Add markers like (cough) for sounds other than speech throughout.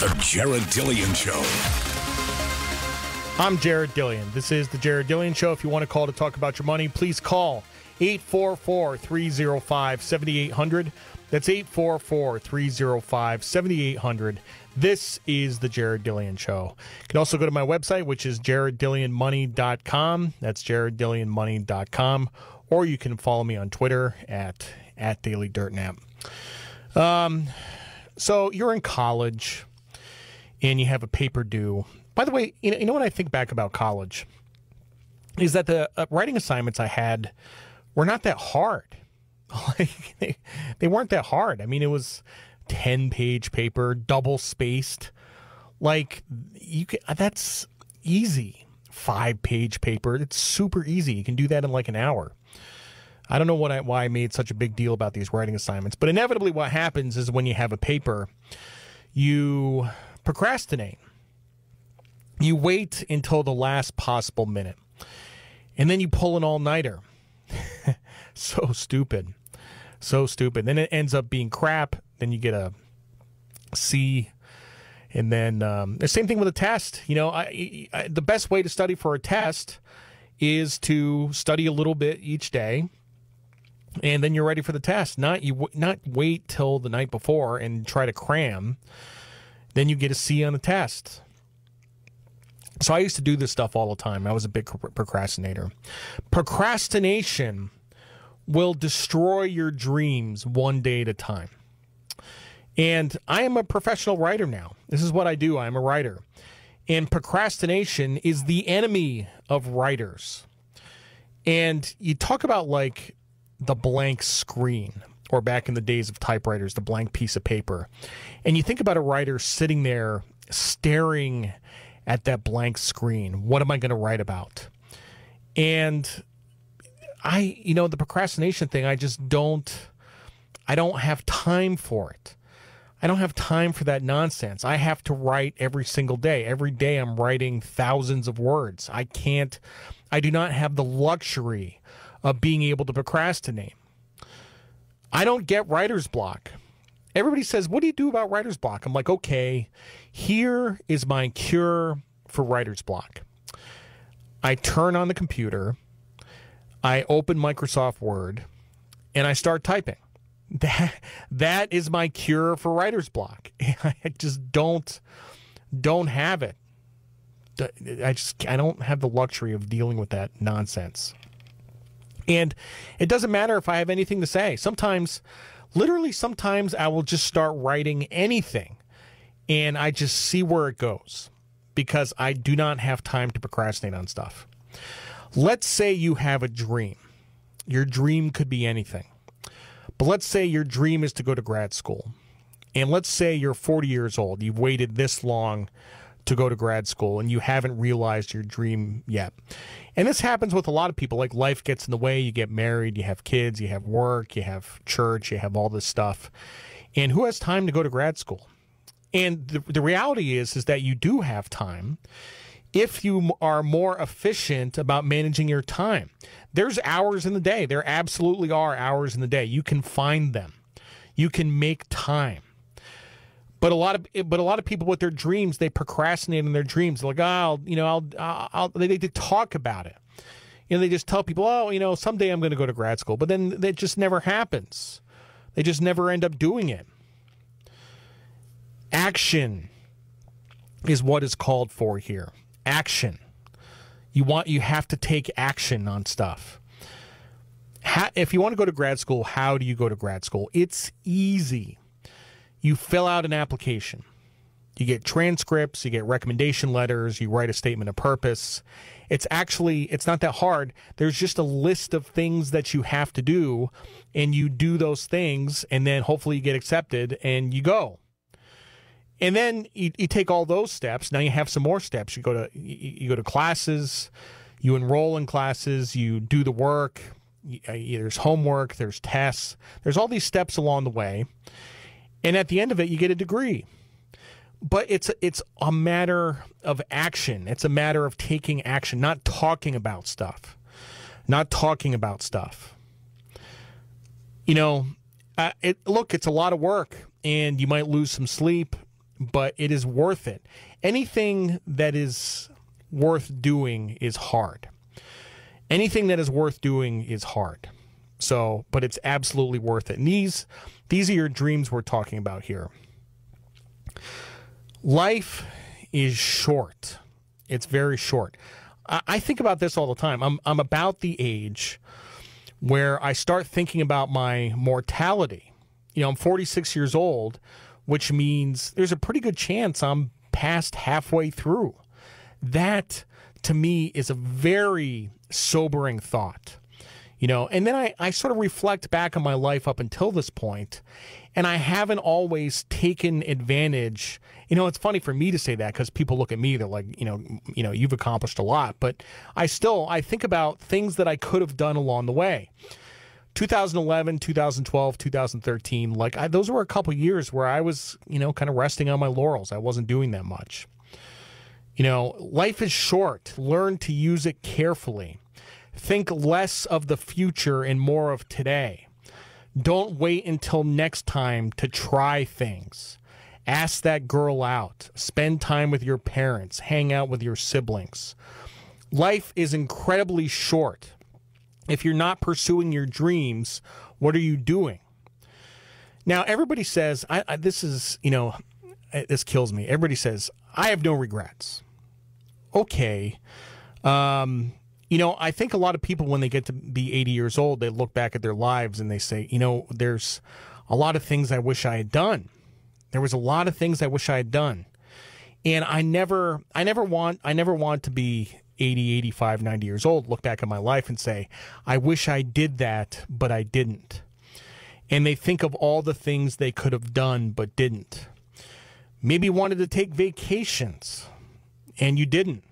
The Jared Dillian Show. I'm Jared Dillian. This is the Jared Dillian Show. If you want to call to talk about your money, please call 844 305 7800. That's 844 305 7800. This is the Jared Dillian Show. You can also go to my website, which is jareddillianmoney.com. That's jareddillianmoney.com. Or you can follow me on Twitter at, at Daily Dirt Nap. Um, so you're in college and you have a paper due. By the way, you know, you know what I think back about college is that the uh, writing assignments I had were not that hard. (laughs) like they, they weren't that hard. I mean, it was 10 page paper, double spaced. Like you can that's easy. 5 page paper. It's super easy. You can do that in like an hour. I don't know what I, why I made such a big deal about these writing assignments, but inevitably what happens is when you have a paper, you procrastinate. You wait until the last possible minute. And then you pull an all-nighter. (laughs) so stupid. So stupid. Then it ends up being crap. Then you get a C. And then um, the same thing with a test. You know, I, I, the best way to study for a test is to study a little bit each day, and then you're ready for the test. Not you, not wait till the night before and try to cram. Then you get a C on the test. So I used to do this stuff all the time. I was a big procrastinator. Procrastination will destroy your dreams one day at a time. And I am a professional writer now. This is what I do. I'm a writer. And procrastination is the enemy of writers. And you talk about like the blank screen, or back in the days of typewriters, the blank piece of paper. And you think about a writer sitting there staring at that blank screen. What am I going to write about? And I, you know, the procrastination thing, I just don't, I don't have time for it. I don't have time for that nonsense. I have to write every single day. Every day I'm writing thousands of words. I can't, I do not have the luxury of being able to procrastinate. I don't get writer's block. Everybody says, What do you do about writer's block? I'm like, Okay, here is my cure for writer's block. I turn on the computer, I open Microsoft Word, and I start typing. (laughs) That that is my cure for writer's block. (laughs) I just don't don't have it. I just I don't have the luxury of dealing with that nonsense. And it doesn't matter if I have anything to say. Sometimes, literally, sometimes I will just start writing anything and I just see where it goes because I do not have time to procrastinate on stuff. Let's say you have a dream. Your dream could be anything. But let's say your dream is to go to grad school. And let's say you're 40 years old. You've waited this long to go to grad school and you haven't realized your dream yet. And this happens with a lot of people. Like life gets in the way. You get married, you have kids, you have work, you have church, you have all this stuff. And who has time to go to grad school? And the, the reality is, is that you do have time if you are more efficient about managing your time. There's hours in the day. There absolutely are hours in the day. You can find them. You can make time. But a lot of but a lot of people with their dreams, they procrastinate in their dreams. Like, oh, I'll, you know, I'll, I'll, they, they talk about it. You know, they just tell people, oh, you know, someday I'm going to go to grad school, but then it just never happens. They just never end up doing it. Action is what is called for here. Action. You want you have to take action on stuff. How, if you want to go to grad school, how do you go to grad school? It's easy you fill out an application. You get transcripts, you get recommendation letters, you write a statement of purpose. It's actually it's not that hard. There's just a list of things that you have to do and you do those things and then hopefully you get accepted and you go. And then you, you take all those steps. Now you have some more steps. You go to you, go to classes, you enroll in classes, you do the work. Uh, there's homework, there's tests, there's all these steps along the way and at the end of it, you get a degree. But it's it's a matter of action. It's a matter of taking action, not talking about stuff, not talking about stuff. You know, uh, it look, it's a lot of work, and you might lose some sleep, but it is worth it. Anything that is worth doing is hard. Anything that is worth doing is hard. So, but it's absolutely worth it. And these these are your dreams we're talking about here. Life is short. It's very short. I, I think about this all the time. I'm I'm about the age where I start thinking about my mortality. You know, I'm 46 years old, which means there's a pretty good chance I'm past halfway through. That to me is a very sobering thought. You know, and then I, I sort of reflect back on my life up until this point, and I haven't always taken advantage. You know, it's funny for me to say that because people look at me, they're like, you know, you know, you've accomplished a lot, but I still I think about things that I could have done along the way. 2011, 2012, 2013, like I, those were a couple years where I was, you know, kind of resting on my laurels. I wasn't doing that much. You know, life is short. Learn to use it carefully. Think less of the future and more of today. Don't wait until next time to try things. Ask that girl out. Spend time with your parents. Hang out with your siblings. Life is incredibly short. If you're not pursuing your dreams, what are you doing? Now, everybody says, I, I, this is, you know, this kills me. Everybody says, I have no regrets. Okay. Um, you know, I think a lot of people, when they get to be 80 years old, they look back at their lives and they say, you know, there's a lot of things I wish I had done. There was a lot of things I wish I had done. And I never, I never want, I never want to be 80, 85, 90 years old, look back at my life and say, I wish I did that, but I didn't. And they think of all the things they could have done, but didn't. Maybe wanted to take vacations and you didn't.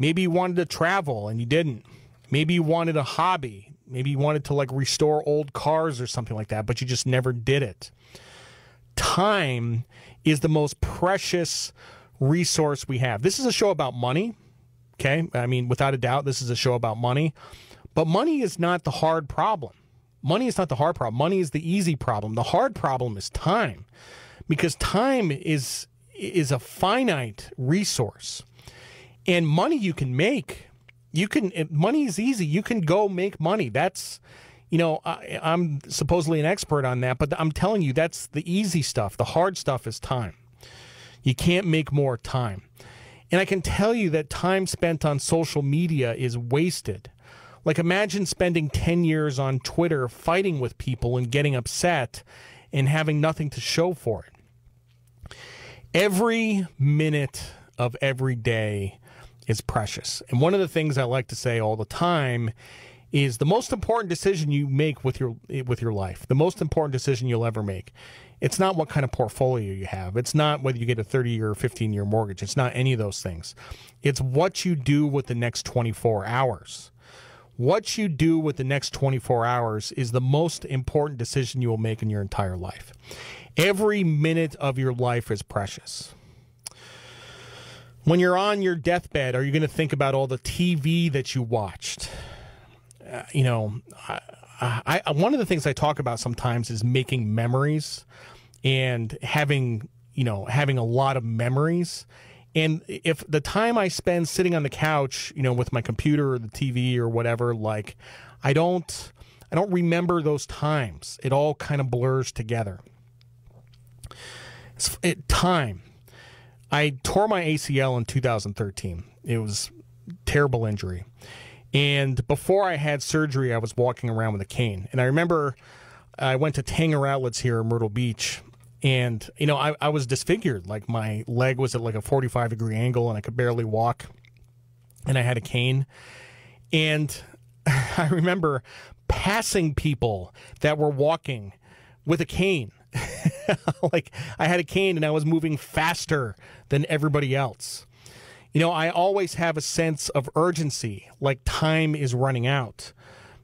Maybe you wanted to travel and you didn't. Maybe you wanted a hobby. Maybe you wanted to like restore old cars or something like that, but you just never did it. Time is the most precious resource we have. This is a show about money. Okay. I mean, without a doubt, this is a show about money. But money is not the hard problem. Money is not the hard problem. Money is the easy problem. The hard problem is time. Because time is is a finite resource and money you can make. You can eh, money is easy. You can go make money. That's you know I, i'm supposedly an expert on that but i'm telling you that's the easy stuff. The hard stuff is time. You can't make more time. And i can tell you that time spent on social media is wasted. Like imagine spending 10 years on twitter fighting with people and getting upset and having nothing to show for it. Every minute of every day is precious. And one of the things I like to say all the time is the most important decision you make with your with your life. The most important decision you'll ever make. It's not what kind of portfolio you have. It's not whether you get a 30 year or 15 year mortgage. It's not any of those things. It's what you do with the next 24 hours. What you do with the next 24 hours is the most important decision you will make in your entire life. Every minute of your life is precious when you're on your deathbed, are you going to think about all the TV that you watched? Uh, you know, I, I, one of the things I talk about sometimes is making memories and having, you know, having a lot of memories. And if the time I spend sitting on the couch, you know, with my computer or the TV or whatever, like, I don't, I don't remember those times. It all kind of blurs together. It, time I tore my ACL in 2013. It was terrible injury. And before I had surgery, I was walking around with a cane. And I remember I went to Tanger Outlets here in Myrtle Beach. And, you know, I, I was disfigured. Like my leg was at like a 45 degree angle and I could barely walk. And I had a cane. And (laughs) I remember passing people that were walking with a cane (laughs) (laughs) like I had a cane and I was moving faster than everybody else. You know, I always have a sense of urgency, like time is running out.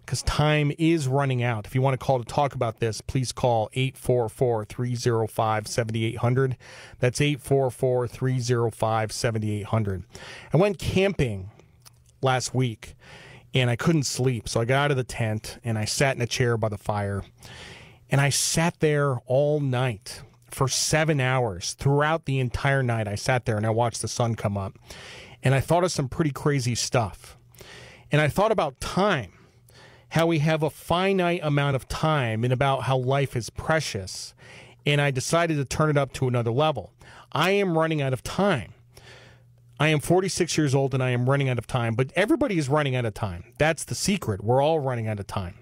Because time is running out. If you want to call to talk about this, please call 844 305 7800. That's 844 305 7800. I went camping last week and I couldn't sleep. So I got out of the tent and I sat in a chair by the fire and I sat there all night for seven hours throughout the entire night. I sat there and I watched the sun come up. And I thought of some pretty crazy stuff. And I thought about time, how we have a finite amount of time, and about how life is precious. And I decided to turn it up to another level. I am running out of time. I am 46 years old and I am running out of time, but everybody is running out of time. That's the secret. We're all running out of time.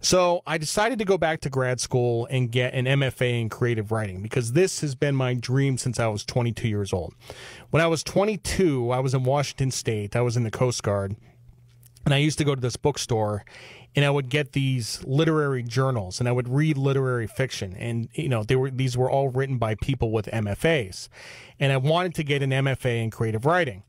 So I decided to go back to grad school and get an MFA in creative writing because this has been my dream since I was 22 years old. When I was 22, I was in Washington State, I was in the Coast Guard, and I used to go to this bookstore and I would get these literary journals and I would read literary fiction and you know they were these were all written by people with MFAs and I wanted to get an MFA in creative writing.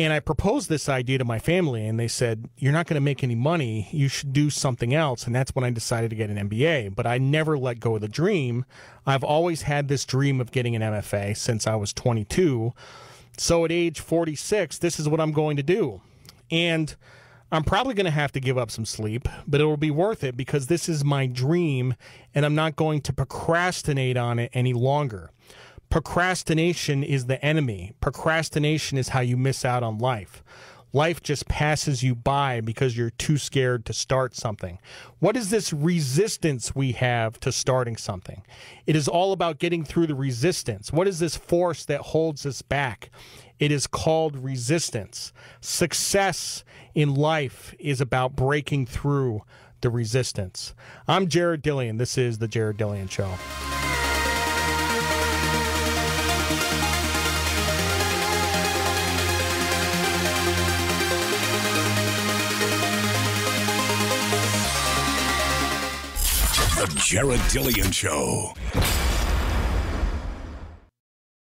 And I proposed this idea to my family and they said, "You're not going to make any money. You should do something else." And that's when I decided to get an MBA, but I never let go of the dream. I've always had this dream of getting an MFA since I was 22. So at age 46, this is what I'm going to do. And I'm probably going to have to give up some sleep, but it will be worth it because this is my dream and I'm not going to procrastinate on it any longer. Procrastination is the enemy. Procrastination is how you miss out on life. Life just passes you by because you're too scared to start something. What is this resistance we have to starting something? It is all about getting through the resistance. What is this force that holds us back? It is called resistance. Success in life is about breaking through the resistance. I'm Jared Dillian. This is The Jared Dillian Show. The Jared Dillian Show.